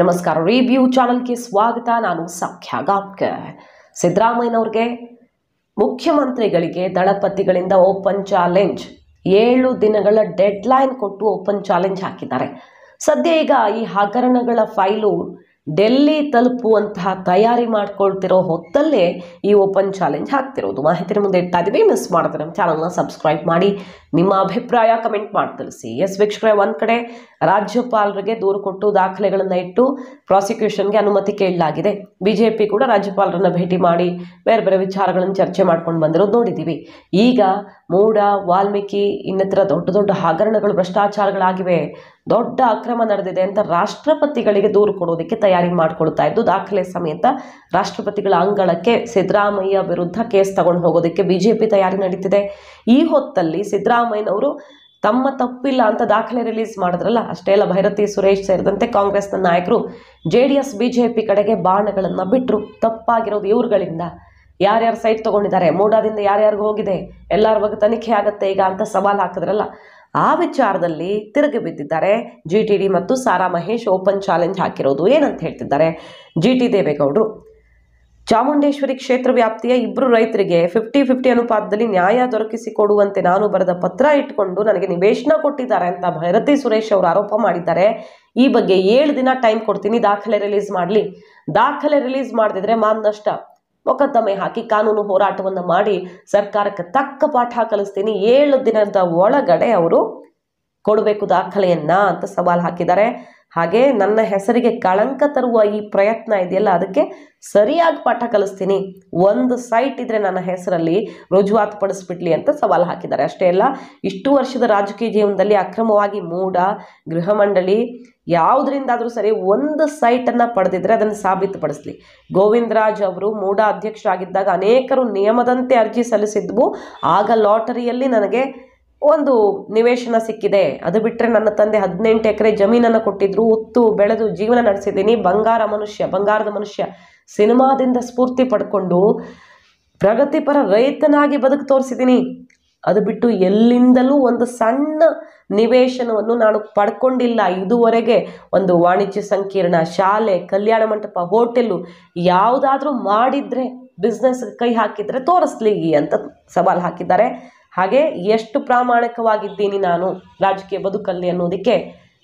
ನಮಸ್ಕಾರ. ರಿವ್ಯೂ ಚಾನಲ್ಗೆ ಸ್ವಾಗತ. ನಾನು ಸಖ್ಯ ಸಿದ್ದರಾಮಯ್ಯನವ್ರಿಗೆ ಮುಖ್ಯಮಂತ್ರಿಗಳಿಗೆ ದಳಪತಿಗಳಿಂದ ಓಪನ್ ಚಾಲೆಂಜ್. ಏಳು ದಿನಗಳ ಡೆಡ್ಲೈನ್ ಕೊಟ್ಟು ಓಪನ್ ಚಾಲೆಂಜ್ ಹಾಕಿದ್ದಾರೆ. ಸದ್ಯ ಈಗ ಈ ಹಗರಣಗಳ ಫೈಲು ಡೆಲ್ಲಿ ತಲುಪುವಂತಹ ತಯಾರಿ ಮಾಡ್ಕೊಳ್ತಿರೋ ಹೊತ್ತಲ್ಲೇ ಈ ಓಪನ್ ಚಾಲೆಂಜ್ ಹಾಕ್ತಿರೋದು. ಮಾಹಿತಿ ಮುಂದೆ ಇಡ್ತಾ ಮಿಸ್ ಮಾಡಿದ್ರೆ ನಮ್ಮ ಚಾನಲ್ನ ಸಬ್ಸ್ಕ್ರೈಬ್ ಮಾಡಿ. ನಿಮ್ಮ ಅಭಿಪ್ರಾಯ ಕಮೆಂಟ್ ಮಾಡಿ ತಿಳಿಸಿ. ಎಸ್ ವೀಕ್ಷಕರೇ, ಒಂದು ಕಡೆ ರಾಜ್ಯಪಾಲರಿಗೆ ದೂರು ಕೊಟ್ಟು ದಾಖಲೆಗಳನ್ನು ಇಟ್ಟು ಪ್ರಾಸಿಕ್ಯೂಷನ್ಗೆ ಅನುಮತಿ ಕೇಳಲಾಗಿದೆ. ಬಿಜೆಪಿ ಕೂಡ ರಾಜ್ಯಪಾಲರನ್ನ ಭೇಟಿ ಮಾಡಿ ಬೇರೆ ಬೇರೆ ವಿಚಾರಗಳನ್ನು ಚರ್ಚೆ ಮಾಡ್ಕೊಂಡು ಬಂದಿರೋದು ನೋಡಿದ್ದೀವಿ. ಈಗ ಮೂಡ ವಾಲ್ಮೀಕಿ, ಇನ್ನಿತರ ದೊಡ್ಡ ದೊಡ್ಡ ಹಗರಣಗಳು, ಭ್ರಷ್ಟಾಚಾರಗಳಾಗಿವೆ. ದೊಡ್ಡ ಅಕ್ರಮ ನಡೆದಿದೆ ಅಂತ ರಾಷ್ಟ್ರಪತಿಗಳಿಗೆ ದೂರು ಕೊಡೋದಕ್ಕೆ ತಯಾರಿ ಮಾಡ್ಕೊಳ್ತಾ ಇದ್ದು, ದಾಖಲೆ ಸಮೇತ ರಾಷ್ಟ್ರಪತಿಗಳ ಅಂಗಳಕ್ಕೆ ಸಿದ್ದರಾಮಯ್ಯ ವಿರುದ್ಧ ಕೇಸ್ ತಗೊಂಡು ಹೋಗೋದಕ್ಕೆ ಬಿಜೆಪಿ ತಯಾರಿ ನಡೀತಿದೆ. ಈ ಹೊತ್ತಲ್ಲಿ ಸಿದ್ದರಾಮಯ್ಯನವರು ತಮ್ಮ ತಪ್ಪಿಲ್ಲ ಅಂತ ದಾಖಲೆ ರಿಲೀಸ್ ಮಾಡಿದ್ರಲ್ಲ ಅಷ್ಟೇ ಅಲ್ಲ ಭೈರತಿ, ಸುರೇಶ್ ಸೇರಿದಂತೆ ಕಾಂಗ್ರೆಸ್ನ ನಾಯಕರು ಜೆ ಡಿ ಎಸ್ ಬಿಜೆಪಿ ಕಡೆಗೆ ಬಾಣಗಳನ್ನು ಬಿಟ್ಟರು ತಪ್ಪಾಗಿರೋದು ಇವ್ರುಗಳಿಂದ. ಯಾರ್ಯಾರು ಸೈಟ್ ತಗೊಂಡಿದ್ದಾರೆ, ಮೂಡಾದಿಂದ ಯಾರ್ಯಾರಿಗೂ ಹೋಗಿದೆ, ಎಲ್ಲರ ಬಗ್ಗೆ ತನಿಖೆ ಆಗತ್ತೆ ಈಗ ಅಂತ ಸವಾಲು ಹಾಕಿದ್ರಲ್ಲ. ಆ ವಿಚಾರದಲ್ಲಿ ತಿರುಗಿ ಬಿದ್ದಿದ್ದಾರೆ ಜಿ ಮತ್ತು ಸಾರಾ ಮಹೇಶ್ ಓಪನ್ ಚಾಲೆಂಜ್ ಹಾಕಿರೋದು ಏನಂತ ಹೇಳ್ತಿದ್ದಾರೆ, ಜಿ ಟಿ ದೇವೇಗೌಡರು. ಚಾಮುಂಡೇಶ್ವರಿ ಕ್ಷೇತ್ರ ವ್ಯಾಪ್ತಿಯ ಇಬ್ಬರು ರೈತರಿಗೆ ಫಿಫ್ಟಿ ಫಿಫ್ಟಿ ಅನುಪಾತದಲ್ಲಿ ನ್ಯಾಯ ದೊರಕಿಸಿಕೊಡುವಂತೆ ನಾನು ಬರೆದ ಪತ್ರ ಇಟ್ಕೊಂಡು ನನಗೆ ನಿವೇಶನ ಕೊಟ್ಟಿದ್ದಾರೆ ಅಂತ ಭೈರತಿ ಸುರೇಶ್ ಅವರು ಆರೋಪ ಮಾಡಿದ್ದಾರೆ. ಈ ಬಗ್ಗೆ ಏಳು ದಿನ ಟೈಮ್ ಕೊಡ್ತೀನಿ, ದಾಖಲೆ ರಿಲೀಸ್ ಮಾಡಲಿ. ದಾಖಲೆ ರಿಲೀಸ್ ಮಾಡದಿದ್ರೆ ಮಾನನಷ್ಟ ಮೊಕದ್ದಮೆ ಹಾಕಿ ಕಾನೂನು ಹೋರಾಟವನ್ನು ಮಾಡಿ ಸರ್ಕಾರಕ್ಕೆ ತಕ್ಕ ಪಾಠ ಕಲಿಸ್ತೀನಿ. ಏಳು ದಿನದ ಒಳಗಡೆ ಅವರು ಕೊಡಬೇಕು ದಾಖಲೆಯನ್ನ ಅಂತ ಸವಾಲು ಹಾಕಿದ್ದಾರೆ. ಹಾಗೆ ನನ್ನ ಹೆಸರಿಗೆ ಕಳಂಕ ತರುವ ಈ ಪ್ರಯತ್ನ ಇದೆಯಲ್ಲ, ಅದಕ್ಕೆ ಸರಿಯಾಗಿ ಪಾಠ ಕಲಿಸ್ತೀನಿ. ಒಂದು ಸೈಟ್ ಇದ್ರೆ ನನ್ನ ಹೆಸರಲ್ಲಿ ರುಜುವಾತು ಪಡಿಸ್ಬಿಡ್ಲಿ ಅಂತ ಸವಾಲು ಹಾಕಿದ್ದಾರೆ. ಅಷ್ಟೇ ಅಲ್ಲ, ಇಷ್ಟು ವರ್ಷದ ರಾಜಕೀಯ ಜೀವನದಲ್ಲಿ ಅಕ್ರಮವಾಗಿ ಮೂಡ ಗೃಹ ಮಂಡಳಿ, ಯಾವುದರಿಂದಾದರೂ ಸರಿ ಒಂದು ಸೈಟನ್ನು ಪಡೆದಿದ್ರೆ ಅದನ್ನು ಸಾಬೀತುಪಡಿಸ್ಲಿ. ಗೋವಿಂದರಾಜ್ ಅವರು ಮೂಡ ಅಧ್ಯಕ್ಷರಾಗಿದ್ದಾಗ ಅನೇಕರು ನಿಯಮದಂತೆ ಅರ್ಜಿ ಸಲ್ಲಿಸಿದ್ವು. ಆಗ ಲಾಟರಿಯಲ್ಲಿ ನನಗೆ ಒಂದು ನಿವೇಶನ ಸಿಕ್ಕಿದೆ. ಅದು ಬಿಟ್ಟರೆ ನನ್ನ ತಂದೆ ಹದಿನೆಂಟು ಎಕರೆ ಜಮೀನನ್ನು ಕೊಟ್ಟಿದ್ರು, ಉತ್ತು ಬೆಳೆದು ಜೀವನ ನಡೆಸಿದ್ದೀನಿ. ಬಂಗಾರ ಮನುಷ್ಯ, ಬಂಗಾರದ ಮನುಷ್ಯ. ಸಿನಿಮಾದಿಂದ ಸ್ಫೂರ್ತಿ ಪಡ್ಕೊಂಡು ಪ್ರಗತಿಪರ ರೈತನಾಗಿ ಬದುಕು ತೋರಿಸಿದ್ದೀನಿ. ಅದು ಬಿಟ್ಟು ಎಲ್ಲಿಂದಲೂ ಒಂದು ಸಣ್ಣ ನಿವೇಶನವನ್ನು ನಾನು ಪಡ್ಕೊಂಡಿಲ್ಲ. ಇದುವರೆಗೆ ಒಂದು ವಾಣಿಜ್ಯ ಸಂಕೀರ್ಣ ಶಾಲೆ, ಕಲ್ಯಾಣ ಮಂಟಪ, ಹೋಟೆಲು ಯಾವುದಾದ್ರೂ ಮಾಡಿದರೆ ಬಿಸ್ನೆಸ್ ಕೈ ಹಾಕಿದರೆ ತೋರಿಸ್ಲಿ ಅಂತ ಸವಾಲು ಹಾಕಿದ್ದಾರೆ. ಹಾಗೆ ಎಷ್ಟು ಪ್ರಾಮಾಣಿಕವಾಗಿದ್ದೀನಿ ನಾನು ರಾಜಕೀಯ ಬದುಕಲ್ಲಿ ಅನ್ನೋದಕ್ಕೆ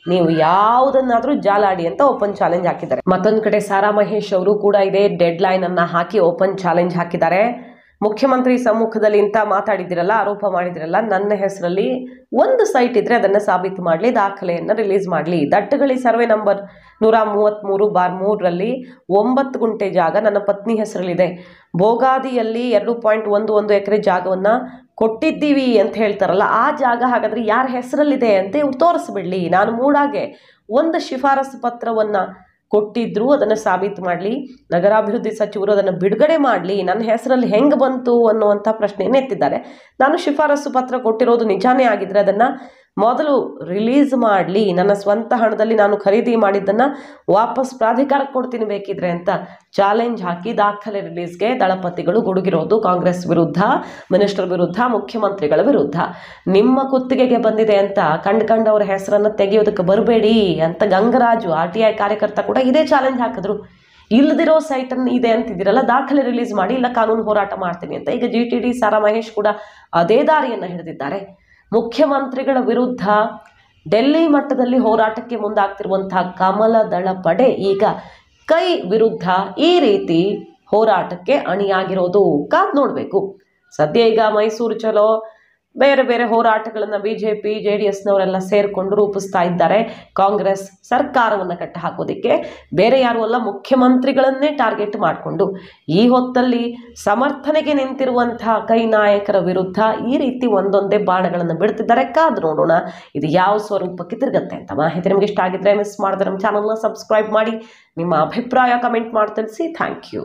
ನೀವು ಯಾವುದನ್ನಾದರೂ ಜಾಲಾಡಿ ಅಂತ ಓಪನ್ ಚಾಲೆಂಜ್ ಹಾಕಿದ್ದಾರೆ. ಮತ್ತೊಂದು ಕಡೆ ಸಾರಾ ಮಹೇಶ್ ಅವರು ಕೂಡ ಇದೆ ಡೆಡ್ ಲೈನ್ ಅನ್ನ ಹಾಕಿ ಓಪನ್ ಚಾಲೆಂಜ್ ಹಾಕಿದ್ದಾರೆ. ಮುಖ್ಯಮಂತ್ರಿ ಸಮ್ಮುಖದಲ್ಲಿ ಇಂಥ ಮಾತಾಡಿದಿರಲ್ಲ, ಆರೋಪ ಮಾಡಿದಿರಲ್ಲ, ನನ್ನ ಹೆಸರಲ್ಲಿ ಒಂದು ಸೈಟ್ ಇದ್ರೆ ಅದನ್ನು ಸಾಬೀತು ಮಾಡಲಿ, ದಾಖಲೆಯನ್ನು ರಿಲೀಸ್ ಮಾಡಲಿ. ದಟ್ಟಗಳಿ ಸರ್ವೆ ನಂಬರ್ ನೂರ ಮೂವತ್ತ್ಮೂರು ಬಾರ್ ಮೂರರಲ್ಲಿ ಒಂಬತ್ತು ಗುಂಟೆ ಜಾಗ ನನ್ನ ಪತ್ನಿ ಹೆಸರಲ್ಲಿದೆ. ಭೋಗಾದಿಯಲ್ಲಿ ಎರಡು ಪಾಯಿಂಟ್ ಒಂದು ಒಂದು ಎಕರೆ ಜಾಗವನ್ನು ಕೊಟ್ಟಿದ್ದೀವಿ ಅಂತ ಹೇಳ್ತಾರಲ್ಲ, ಆ ಜಾಗ ಹಾಗಾದರೆ ಯಾರ ಹೆಸರಲ್ಲಿದೆ ಅಂತ ಇವ್ರು ತೋರಿಸ್ಬಿಡ್ಲಿ. ನಾನು ಮೂಡಾಗೆ ಒಂದು ಶಿಫಾರಸು ಪತ್ರವನ್ನು ಕೊಟ್ಟಿದ್ರು, ಅದನ್ನು ಸಾಬೀತು ಮಾಡಲಿ. ನಗರಾಭಿವೃದ್ಧಿ ಸಚಿವರು ಅದನ್ನು ಬಿಡುಗಡೆ ಮಾಡಲಿ. ನನ್ನ ಹೆಸರಲ್ಲಿ ಹೆಂಗೆ ಬಂತು ಅನ್ನುವಂಥ ಪ್ರಶ್ನೆಯನ್ನು ಎತ್ತಿದ್ದಾರೆ. ನಾನು ಶಿಫಾರಸು ಪತ್ರ ಕೊಟ್ಟಿರೋದು ನಿಜಾನೇ ಆಗಿದ್ದರೆ ಅದನ್ನು ಮೊದಲು ರಿಲೀಸ್ ಮಾಡಲಿ, ನನ್ನ ಸ್ವಂತ ಹಣದಲ್ಲಿ ನಾನು ಖರೀದಿ ಮಾಡಿದ್ದನ್ನು ವಾಪಸ್ ಪ್ರಾಧಿಕಾರಕ್ಕೆ ಕೊಡ್ತೀನಿ ಬೇಕಿದ್ರೆ ಅಂತ ಚಾಲೆಂಜ್ ಹಾಕಿ ದಾಖಲೆ ರಿಲೀಸ್ಗೆ ದಳಪತಿಗಳು ಗುಡುಗಿರೋದು ಕಾಂಗ್ರೆಸ್ ವಿರುದ್ಧ ಮಿನಿಸ್ಟರ್ ವಿರುದ್ಧ, ಮುಖ್ಯಮಂತ್ರಿಗಳ ವಿರುದ್ಧ. ನಿಮ್ಮ ಕುತ್ತಿಗೆಗೆ ಬಂದಿದೆ ಅಂತ ಕಂಡು ಕಂಡವರ ಹೆಸರನ್ನು ತೆಗೆಯೋದಕ್ಕೆ ಬರಬೇಡಿ ಅಂತ ಗಂಗರಾಜು, ಆರ್ ಟಿ ಐ ಕಾರ್ಯಕರ್ತ ಕೂಡ ಇದೇ ಚಾಲೆಂಜ್ ಹಾಕಿದ್ರು. ಇಲ್ಲದಿರೋ ಸೈಟನ್ನು ಇದೆ ಅಂತಿದ್ದೀರಲ್ಲ, ದಾಖಲೆ ರಿಲೀಸ್ ಮಾಡಿ, ಇಲ್ಲ ಕಾನೂನು ಹೋರಾಟ ಮಾಡ್ತೀನಿ ಅಂತ ಈಗ G T D Sara Mahesh ಕೂಡ ಅದೇ ದಾರಿಯನ್ನು ಹಿಡಿದಿದ್ದಾರೆ. ಮುಖ್ಯಮಂತ್ರಿಗಳ ವಿರುದ್ಧ ಡೆಲ್ಲಿ ಮಟ್ಟದಲ್ಲಿ ಹೋರಾಟಕ್ಕೆ ಮುಂದಾಗ್ತಿರುವಂತಹ ಕಮಲದಳ ಪಡೆ ಈಗ ಕೈ ವಿರುದ್ಧ ಈ ರೀತಿ ಹೋರಾಟಕ್ಕೆ ಅಣಿಯಾಗಿರೋದು ಕಾದ್ ನೋಡಬೇಕು. ಸದ್ಯ ಈಗ ಮೈಸೂರು ಚಲೋ ಬೇರೆ ಬೇರೆ ಹೋರಾಟಗಳನ್ನು B J P J D ಎಸ್ನವರೆಲ್ಲ ಸೇರಿಕೊಂಡು ರೂಪಿಸ್ತಾ ಇದ್ದಾರೆ. ಕಾಂಗ್ರೆಸ್ ಸರ್ಕಾರವನ್ನು ಕಟ್ಟ ಹಾಕೋದಕ್ಕೆ ಬೇರೆ ಯಾರು ಅಲ್ಲ, ಮುಖ್ಯಮಂತ್ರಿಗಳನ್ನೇ ಟಾರ್ಗೆಟ್ ಮಾಡಿಕೊಂಡು ಈ ಹೊತ್ತಲ್ಲಿ ಸಮರ್ಥನೆಗೆ ನಿಂತಿರುವಂತಹ ಕೈ ನಾಯಕರ ವಿರುದ್ಧ ಈ ರೀತಿ ಒಂದೊಂದೇ ಬಾಣಗಳನ್ನು ಬಿಡ್ತಿದ್ದಾರೆ ಕಾದು ನೋಡೋಣ, ಇದು ಯಾವ ಸ್ವರೂಪಕ್ಕೆ ತಿರುಗತ್ತೆ ಅಂತ ಮಾಹಿತಿ ನಿಮ್ಗೆ ಇಷ್ಟ ಆಗಿದ್ರೆ ಮಿಸ್ ಮಾಡಿದ್ರೆ ನಮ್ಮ ಚಾನಲ್ನ ಸಬ್ಸ್ಕ್ರೈಬ್ ಮಾಡಿ. ನಿಮ್ಮ ಅಭಿಪ್ರಾಯ ಕಮೆಂಟ್ ಮಾಡಿ ತಿಳಿಸಿ ಥ್ಯಾಂಕ್ ಯು